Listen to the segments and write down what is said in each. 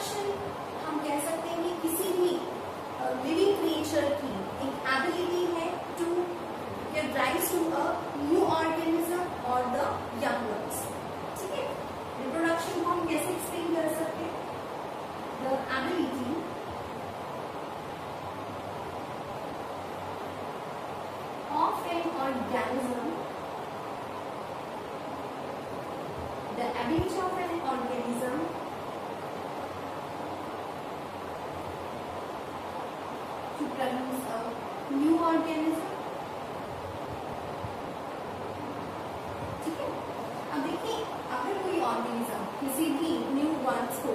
Introduction हम कह सकते हैं कि किसी भी लिविंग क्रिएचर की terms of new organism ठीक है? अब देखिए, अगर कोई ऑर्गेनिज्म किसी भी न्यू वर्ड्स को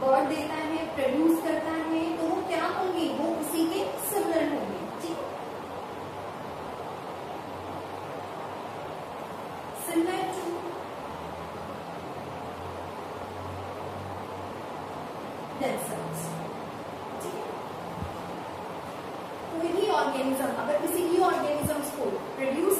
बर्थ देता है प्रोड्यूस करता है तो वो क्या होंगे? वो उसी के सिमिलर होंगे। ठीक सिमिलर टू ऑर्गेनिज्म अगर किसी भी ऑर्गेनिज्म को प्रोड्यूस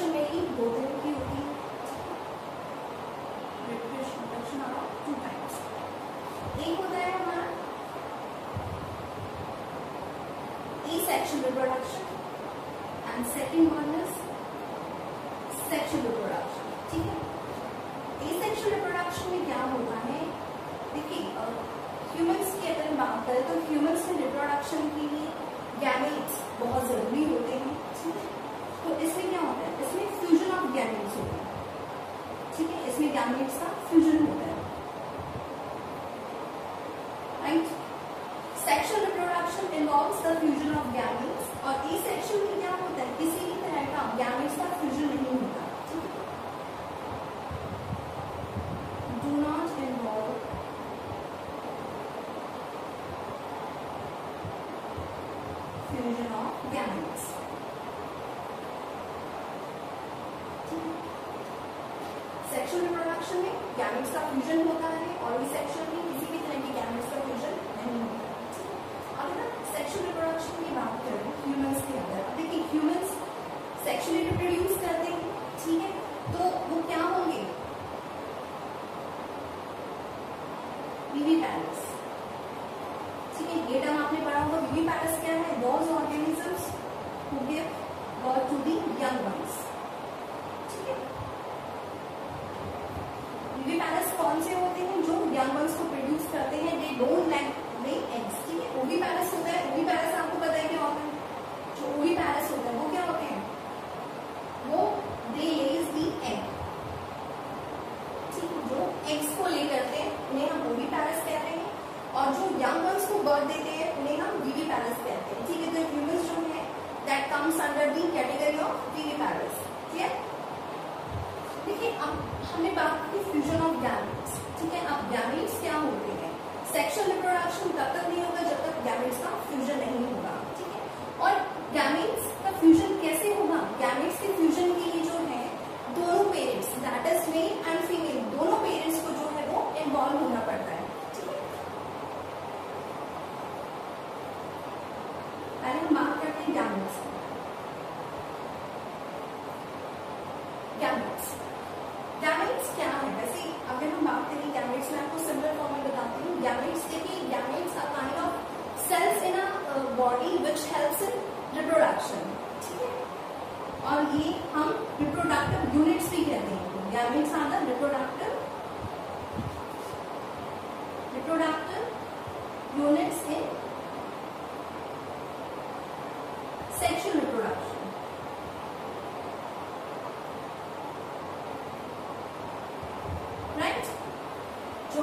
रिएक्शन मेरी दो तरह की होती है टू टाइप्स एक होता है हमारा ई section reproduction laminates viviparous ठीक है, ये टर्म आपने पढ़ा होगा वीवी पैलेस क्या है? Those organisms who give birth to the young ones ठीक है? वीवी पैलेस कौन से होते हैं जो यंग वंस को प्रोड्यूस करते हैं? दे डोंट लैक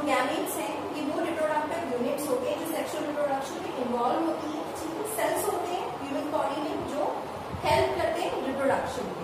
गैमेट्स हैं, ये वो रिप्रोडक्टिव यूनिट्स होते हैं, जो सेक्सुअल रिप्रोडक्शन में इन्वॉल्व होती है सेल्स होते हैं ह्यूमन बॉडी में, जो हेल्प करते हैं रिप्रोडक्शन में।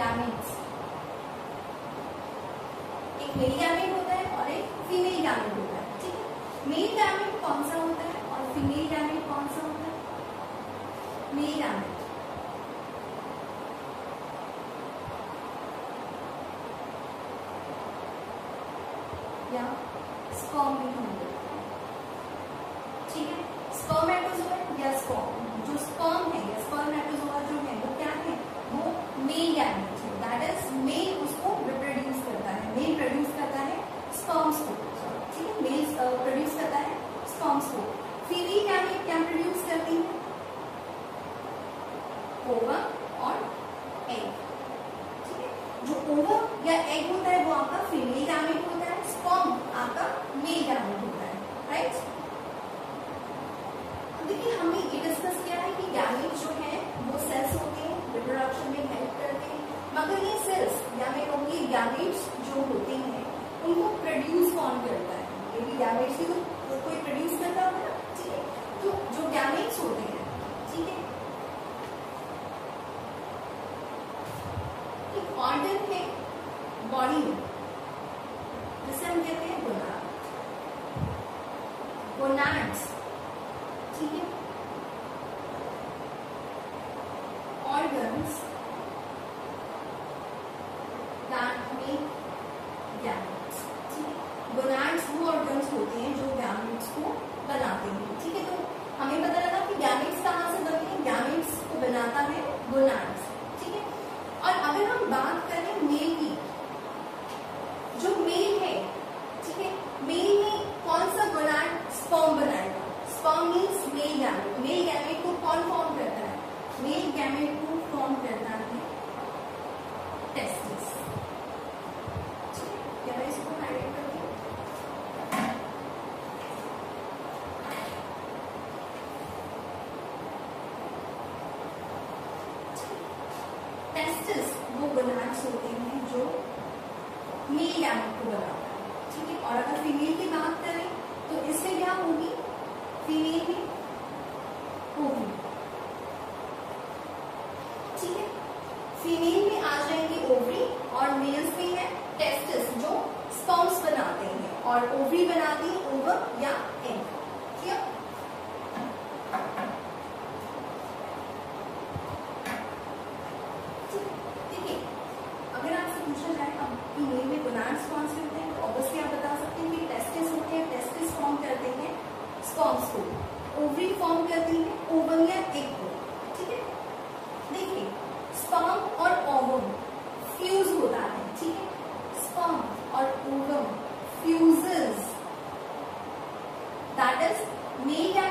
विटामिन एक विटामिन ओवर और एग ठीक है? जो ओवर या एग होता है, वो आपका फीमेल गैमेट गोनाड्स ठीक है? ऑर्गन्स टेस्टिस वो गोनाड्स होते हैं जो मेल गैमेट को बनाता है। ठीक है? और अगर फीमेल की बात करें तो इससे क्या होगी? फीमेल में होगी। ठीक है? फीमेल में आ जाएँगे ओवरी और मेल्स में है टेस्टिस जो स्पॉम्स बनाते हैं। और ओवरी बनाती है ओवर या एग meet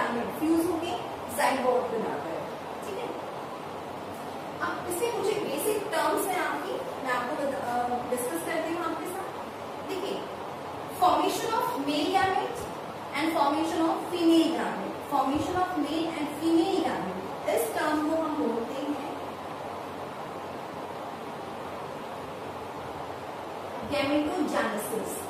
क्या फ्यूज होके जाइगोट बनाता है ठीक है? अब इससे मुझे बेसिक टर्म्स है आपकी। मैं आपको डिस्कस करती हूँ आपके साथ। देखिए formation of male gamete and formation of female gamete formation of male and female gamete इस टर्म को हम बोलते हैं गैमेटोजेनेसिस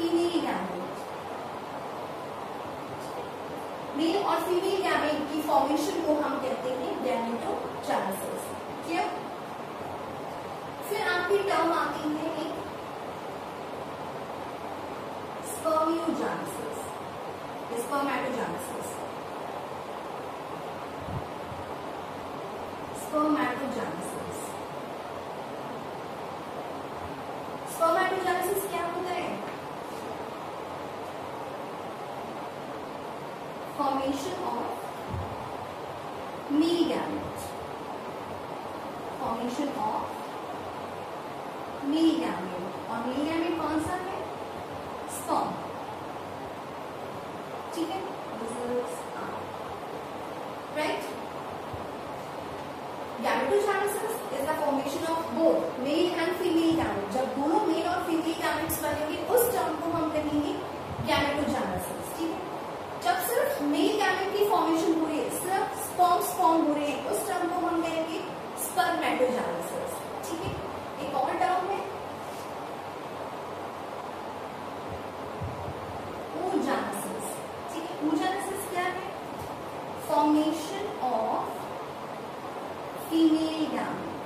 फीमेल गैमेट मेल और फीमेल गैमेट की फॉर्मेशन को हम कहते हैं गैमेटोजेनेसिस क्लियर फिर आपकी टर्म आती है एक स्पर्मियोजेनेसिस स्पर्मेटोजेनेसिस ठीक है right gametogenesis is the formation of both male and female gamete जब दोनों मेल और फीमेल गैमेट्स बनेंगे, उस टर्म को हम कहेंगे गैमेटोजेनेसिस ठीक है? जब सिर्फ़ मेल गैमेट की फॉर्मेशन हो रही है, सिर्फ़ स्पर्म्स फॉर्म हो रहे हैं, उस टर्म को हम कहेंगे स्पर्मेटोजेनेसिस ठीक है एक और टर्म है oogenesis ठीक है oogenesis क्या है फॉर्मेशन ऑफ़ फीमेल गैमेट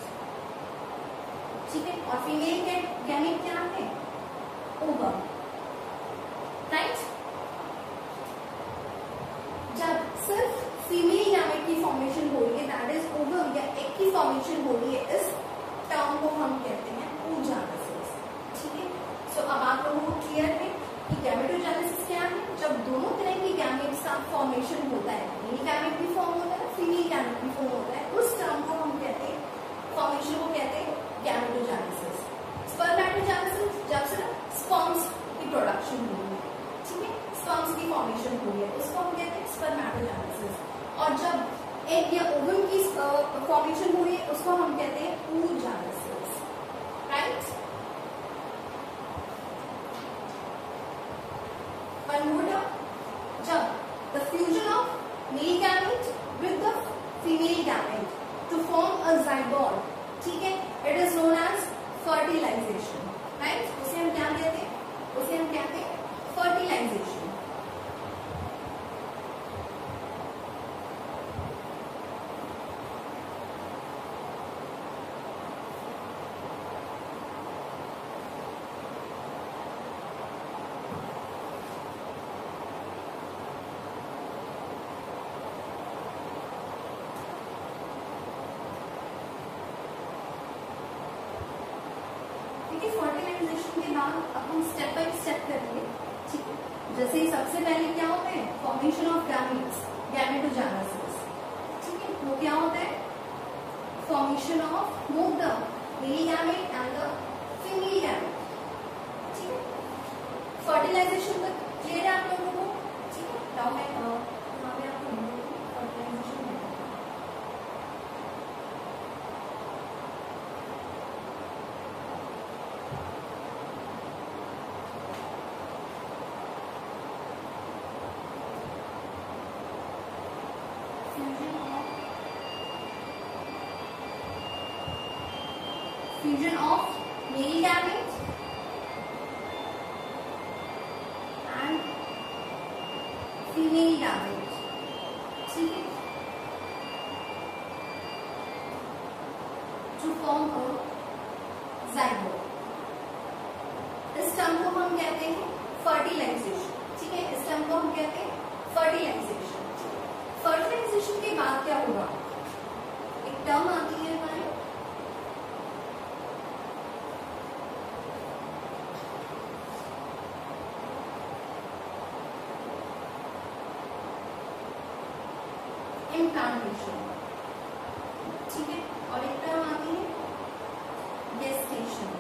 ठीक है और फीमेल गैमेट क्या है ओवम राइट जब सिर्फ़ फीमेल गैमेट की फॉर्मेशन हो रही है दैट इज़ ओवम या एग की फॉर्मेशन हो रही है इस टर्म को हम कहते हैं oogenesis ठीक है? सो अब आप लोगों को क्लियर है कि गैमेटोजेनेसिस क्या है? जब दोनों तरह की गैमेट्स का फॉर्मेशन होता है मेल गैमेट भी फॉर्म होता है फीमेल गैमेट भी फॉर्म होता है, उस टर्म को हम कहते हैं फॉर्मेशन को कहते हैं गैमेटोजेनेसिस स्पर्मेटोजेनेसिस जब सिर्फ़ स्पर्म्स की प्रोडक्शन हो रही है, ठीक है? स्पर्म्स की फॉर्मेशन हो रही है, उसको हम कहते हैं स्पर्मेटोजेनेसिस और जब एग या ओवम की फॉर्मेशन हो रही है उसको हम कहते हैं ऊर्जा right One more term. Jab the fusion of male gamete with the female gamete to form a zygote, ठीक है? It is known as fertilization, right? उसे हम क्या कहते हैं? उसे हम कहते हैं fertilization. ठीक है फर्टिलाइजेशन के बाद अब हम स्टेप बाय स्टेप करेंगे ठीक है? जैसे सबसे पहले क्या होता है? फॉर्मेशन ऑफ़ गैमेट्स गैमेटोजेनेसिस ठीक है? वो क्या होता है? Formation of both the gamete and the female gamete ठीक है फर्टिलाइजेशन तक क्लियर है आप लोगों को ठीक है नाउ मैं यहाँ पे आपको fertilisation fusion of fusion of male gamete and female gamete ठीक है to form a zygote इस टर्म को हम कहते हैं फर्टिलाइजेशन ठीक है इस टर्म को हम कहते हैं फर्टिलाइजेशन फर्टिलाइजेशन के बाद क्या होगा एक टर्म आती है हमारी इम्प्लांटेशन ठीक है? और एक टर्म आती है गेस्टेशन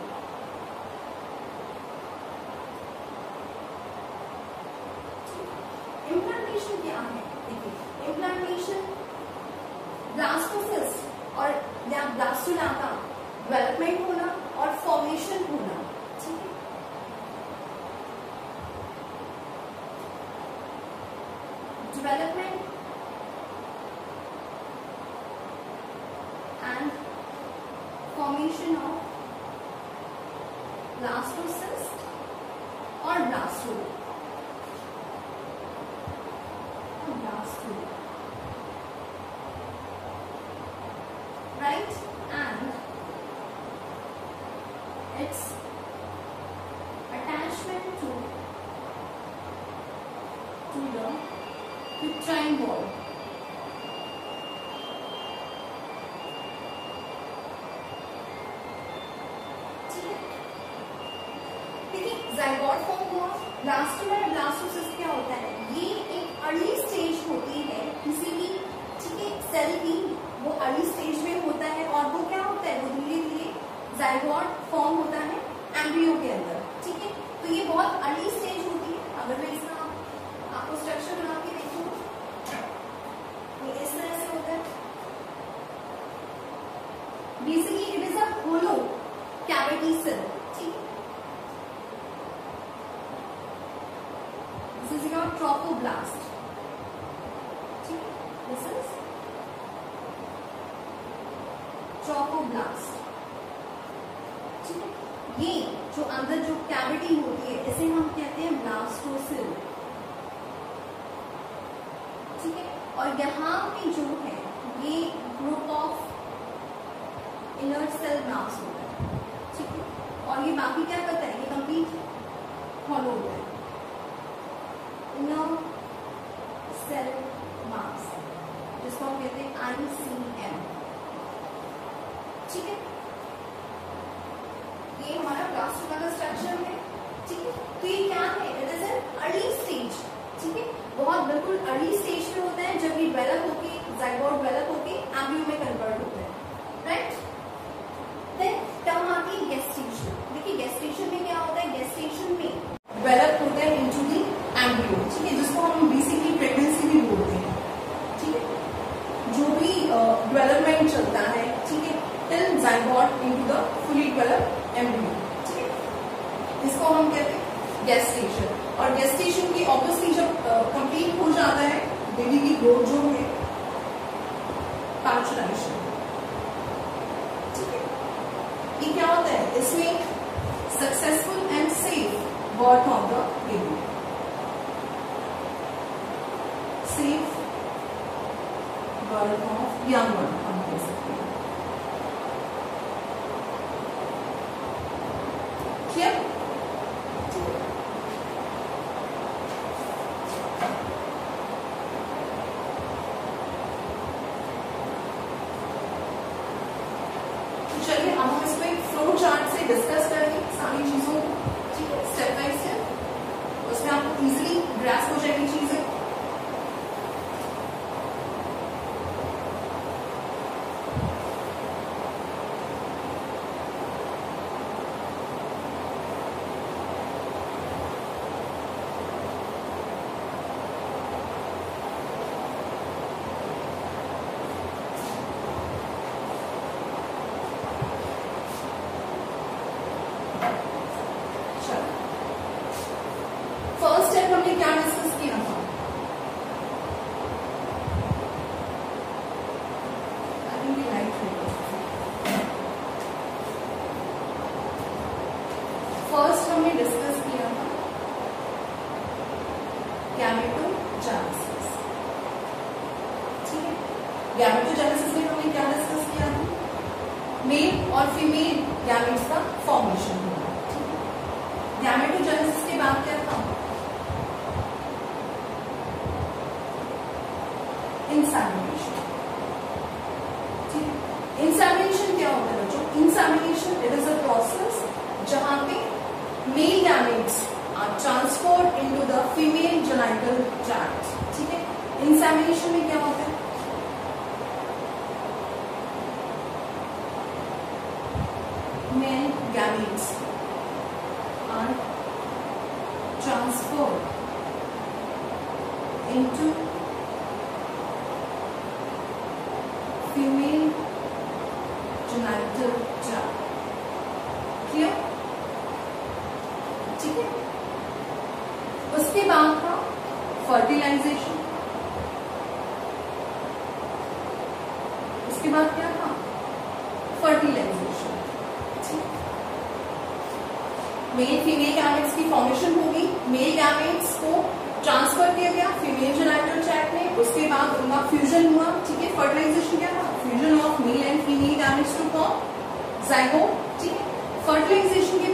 इम्प्लांटेशन क्या है? देखिए इम्प्लांटेशन ब्लास्टोसिस्ट और या ब्लास्टोला का डेवलपमेंट होना और फॉर्मेशन होना। ठीक है? Development Right? And its attachment to, to the quicklime ball. Reason ठीक है? दिस इज़ योर ट्रोपोब्लास्ट ठीक है? दिस इज़ ट्रोपोब्लास्ट ठीक है? ये जो अंदर जो कैविटी होती है, इसे हम कहते हैं ब्लास्टोसिल ठीक है? और यहाँ पे जो है, ये group of inner cell blast होता है। ये बाकी क्या करता है? ये कंप्लीट फॉलो होता है सेल जिसको हम कहते हैं आई सी एम ठीक है? ये हमारा प्लास्टिक का स्ट्रक्चर है। ठीक है? तो ये क्या है? It is an early stage ठीक है? बहुत बिल्कुल अर्ली स्टेज पे होता है, जब ये डेवलप होके जाइबोट डेवलप होके आगे में कन्वर्ट होता है। राइट एंड्रू ठीक है जिसको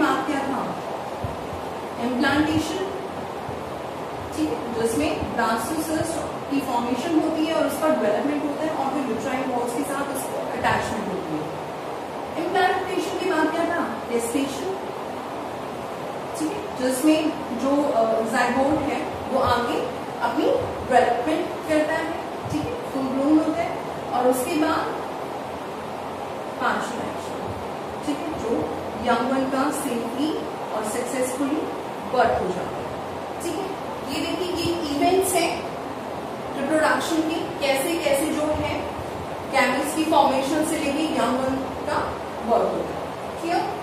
बाद क्या था? इम्प्लांटेशन ठीक है, जिसमें ब्लास्टोसिस्ट की फॉर्मेशन होती है और उसका डेवलपमेंट होता है और फिर यूट्राइन वॉल्स के साथ उसको अटैचमेंट होती है। इम्प्लांटेशन के बाद क्या था? टेस्टेशन ठीक है, जिसमें जो जाइगोट है, वो आगे अपनी डेवलपमेंट करता है। ठीक है फुल ग्रोन होता है और उसके बाद जो यंग वन का सेफली और सक्सेसफुली बर्थ हो जाता है। ठीक है? ये देखिए, ये इवेंट्स है रिप्रोडक्शन के, कैसे कैसे जो है कैमिक्स की फॉर्मेशन से लेके यंग वन का बर्थ होता है। है